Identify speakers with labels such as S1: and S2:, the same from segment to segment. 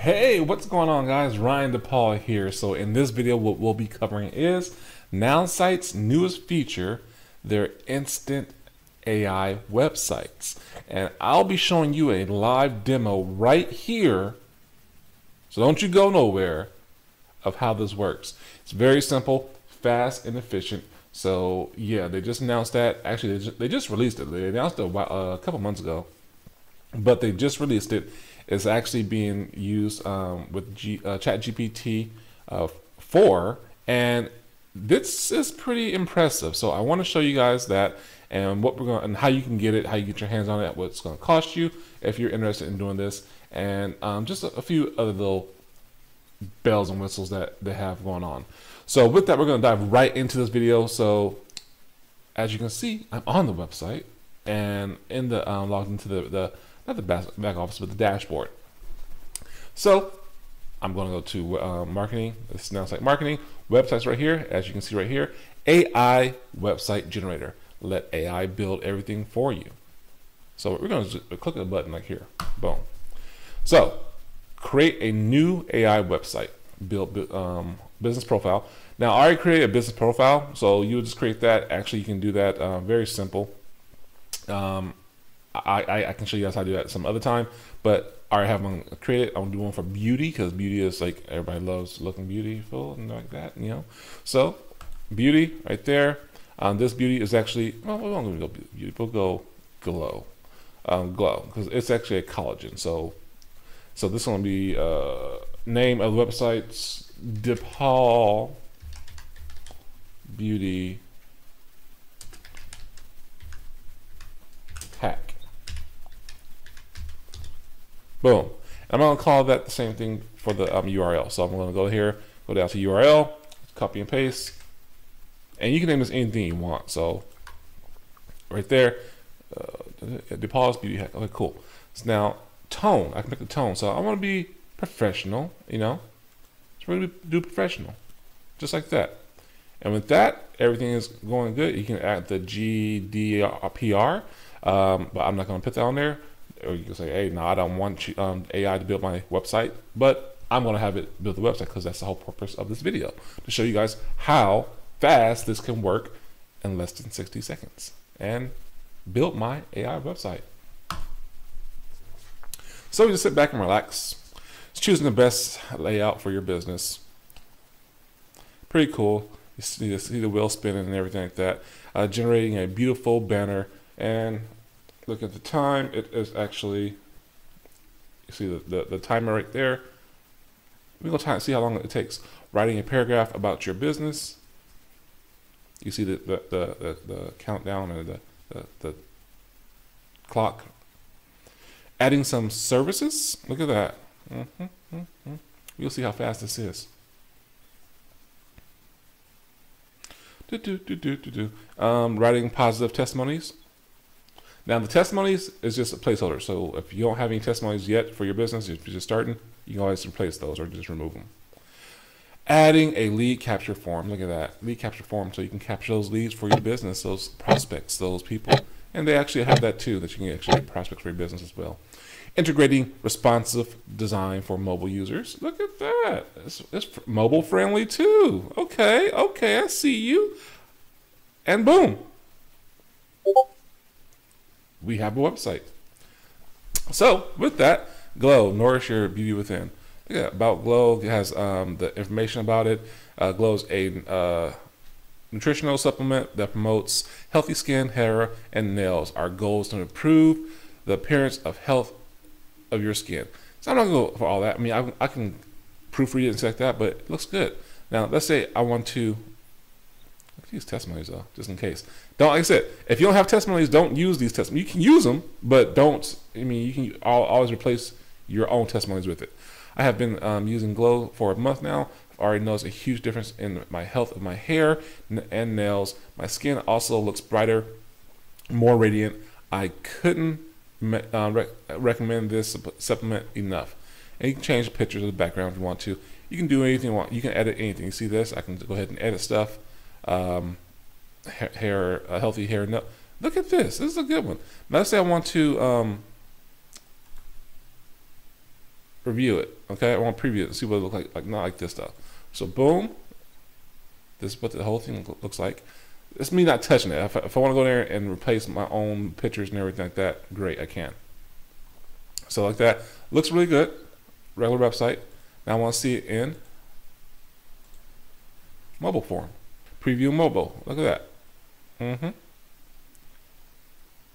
S1: Hey, what's going on guys? Ryan DePaul here. So in this video, what we'll be covering is Nowsite's newest feature, their instant AI websites. And I'll be showing you a live demo right here. So don't you go nowhere of how this works. It's very simple, fast, and efficient. So yeah, they just announced that. Actually, they just, they just released it. They announced it a, while, uh, a couple months ago, but they just released it is actually being used um, with G, uh, ChatGPT uh, 4, and this is pretty impressive. So I want to show you guys that and what we're going and how you can get it, how you get your hands on it, what it's going to cost you if you're interested in doing this, and um, just a, a, few other little bells and whistles that they have going on. So with that, we're going to dive right into this video. So as you can see, I'm on the website and in the um, logged into the, the not the back, office, but the dashboard. So I'm going to go to uh, marketing. This now like marketing websites right here. As you can see right here, AI website generator. Let AI build everything for you. So we're going to click the button like here. Boom. So create a new AI website. Build um, business profile. Now I already created a business profile, so you would just create that. Actually, you can do that uh, very simple. Um, I, I, I, can show you guys how to do that some other time, but I have one created. I'm gonna do one for beauty because beauty is like everybody loves looking beautiful and like that, you know. So beauty right there. Um, this beauty is actually well, we won't go beauty. We'll go glow, um, glow because it's actually a collagen. So so this one will be uh, name of the websites DePaul Beauty Boom. I'm going to call that the same thing for the um, URL. So I'm going to go here, go down to URL, copy and paste, and you can name this anything you want. So right there, uh, deposit beauty hack. Okay, cool. So now tone, I can pick the tone. So I want to be professional, you know, it's really do professional, just like that. And with that, everything is going good. You can add the GDPR, um, but I'm not going to put that on there or you can say, hey, no, I don't want um, AI to build my website, but I'm going to have it build the website because that's the whole purpose of this video to show you guys how fast this can work in less than 60 seconds and build my AI website. So you just sit back and relax. It's choosing the best layout for your business. Pretty cool. You see, you see the wheel spinning and everything like that. Uh, generating a beautiful banner and look at the time, it is actually, you see the, the, the timer right there. We go see how long it takes. Writing a paragraph about your business. You see the, the, the, the, the countdown and the, the, the clock. Adding some services. Look at that. Mm -hmm, mm -hmm. You'll see how fast this is. Do, do, do, do, do, do. Um, writing positive testimonies. Now the testimonies is just a placeholder. So if you don't have any testimonies yet for your business, if you're just starting, you can always replace those or just remove them. Adding a lead capture form. Look at that. Lead capture form. So you can capture those leads for your business, those prospects, those people. And they actually have that too, that you can actually prospects for your business as well. Integrating responsive design for mobile users. Look at that. It's, it's mobile friendly too. Okay, okay, I see you. And boom, we have a website. So with that, Glow, nourish your beauty within. Yeah, about Glow, it has um, the information about it. Uh, Glow is a uh, nutritional supplement that promotes healthy skin, hair, and nails. Our goal is to improve the appearance of health of your skin. So I'm not going to go for all that. I mean, I, I can proofread it and stuff like that, but it looks good. Now, let's say I want to use testimonies though, just in case. Don't like I said, if you don't have testimonies, don't use these testimonies. You can use them, but don't. I mean, you can always replace your own testimonies with it. I have been um, using Glow for a month now. I've already noticed a huge difference in my health of my hair and nails. My skin also looks brighter, more radiant. I couldn't uh, rec recommend this supplement enough. And you can change pictures of the background if you want to. You can do anything you want. You can edit anything. You see this? I can go ahead and edit stuff um, hair, a healthy hair. No, look at this. This is a good one. Now, let's say I want to. Um, review it. Okay, I want to preview it and see what it looks like. Like not like this stuff. So boom, this is what the whole thing looks like. It's me not touching it. If I, if I want to go there and replace my own pictures and everything like that, great, I can. So like that, looks really good. Regular website. Now I want to see it in mobile form. Preview mobile. Look at that. Mm-hmm.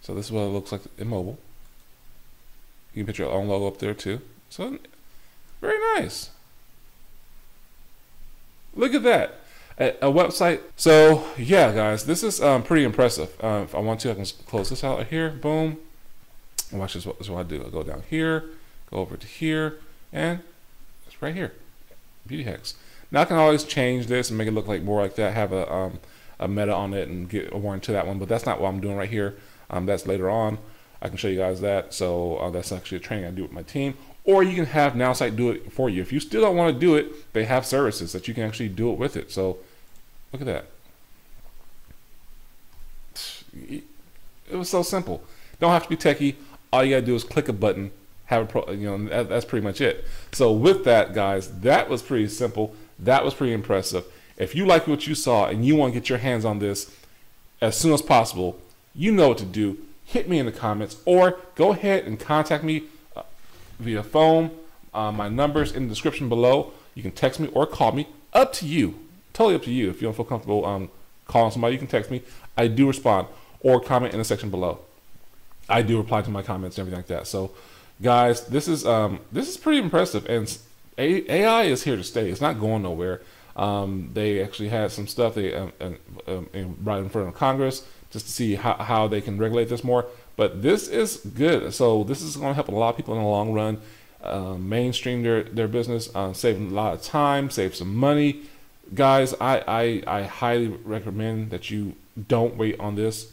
S1: So this is what it looks like in mobile. You can put your own logo up there too. So very nice. Look at that. A, a website. So yeah, guys, this is um, pretty impressive. Uh, if I want to, I can close this out here. Boom. watch this. What, this is what I do. I go down here, go over to here, and it's right here. Beauty hacks. Now I can always change this and make it look like more like that. Have a um, a meta on it and get a warrant to that one. But that's not what I'm doing right here. Um, that's later on. I can show you guys that. So uh, that's actually a training I do with my team. Or you can have NowSite do it for you. If you still don't want to do it, they have services that you can actually do it with it. So look at that. It was so simple. Don't have to be techie. All you gotta do is click a button, have a pro. You know, that, that's pretty much it. So with that, guys, that was pretty simple. That was pretty impressive. If you like what you saw and you want to get your hands on this as soon as possible, you know what to do. Hit me in the comments or go ahead and contact me uh, via phone. Uh, my number's in the description below. You can text me or call me. Up to you. Totally up to you. If you don't feel comfortable um, calling somebody, you can text me. I do respond or comment in the section below. I do reply to my comments and everything like that. So, guys, this is um, this is pretty impressive, and AI is here to stay. It's not going nowhere. Um, they actually had some stuff they um, um, brought in front of Congress just to see how, how they can regulate this more. But this is good. So this is going to help a lot of people in the long run uh, mainstream their, their business, uh, save a lot of time, save some money. Guys, I, I, I highly recommend that you don't wait on this.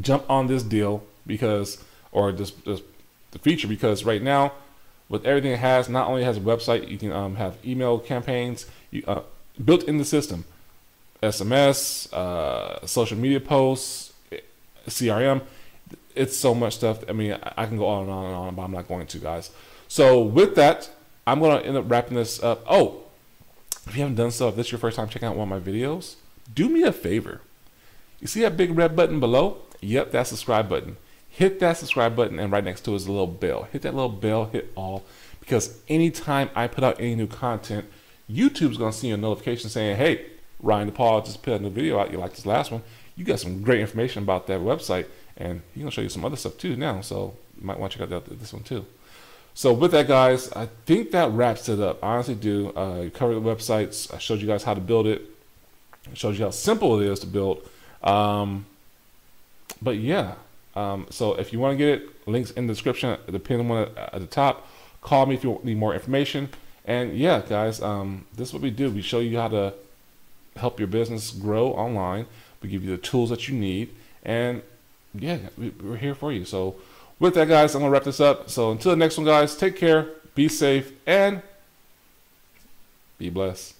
S1: Jump on this deal because, or this the feature because right now, with everything it has, not only has a website, you can um, have email campaigns you, uh, built in the system. SMS, uh, social media posts, CRM. It's so much stuff. I mean, I can go on and on and on, but I'm not going to, guys. So with that, I'm going to end up wrapping this up. Oh, if you haven't done so, if this is your first time checking out one of my videos, do me a favor. You see that big red button below? Yep, that subscribe button. Hit that subscribe button, and right next to it is a little bell. Hit that little bell, hit all, because anytime I put out any new content, YouTube's to see a notification saying, hey, Ryan DePaul just put a new video out. You like this last one? You got some great information about that website, and he's gonna show you some other stuff too now. So you might want to check out this one too. So with that, guys, I think that wraps it up. I honestly do. Uh, covered the websites. I showed you guys how to build it. I showed you how simple it is to build. Um, but yeah, um, so if you want to get it, links in the description, the pin one at the top. Call me if you need more information. And yeah, guys, um, this is what we do. We show you how to help your business grow online. We give you the tools that you need. And yeah, we're here for you. So with that, guys, I'm going to wrap this up. So until the next one, guys, take care, be safe, and be blessed.